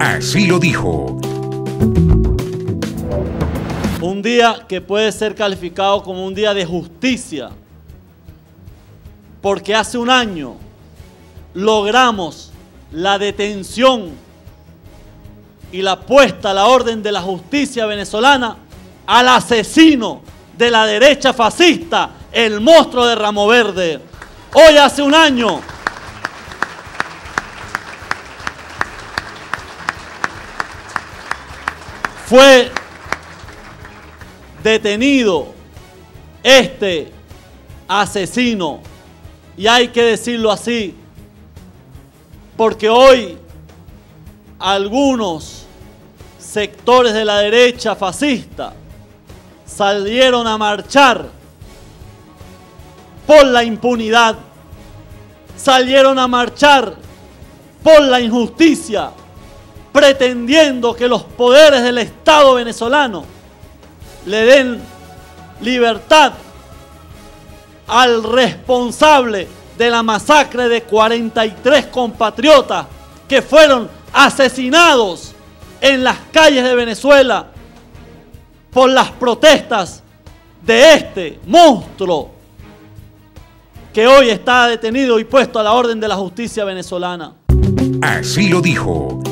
Así lo dijo. Un día que puede ser calificado como un día de justicia. Porque hace un año logramos la detención y la puesta a la orden de la justicia venezolana al asesino de la derecha fascista, el monstruo de Ramo Verde. Hoy hace un año fue detenido este asesino. Y hay que decirlo así, porque hoy algunos sectores de la derecha fascista salieron a marchar por la impunidad, salieron a marchar por la injusticia, pretendiendo que los poderes del Estado venezolano le den libertad al responsable de la masacre de 43 compatriotas que fueron asesinados en las calles de Venezuela por las protestas de este monstruo que hoy está detenido y puesto a la orden de la justicia venezolana. Así lo dijo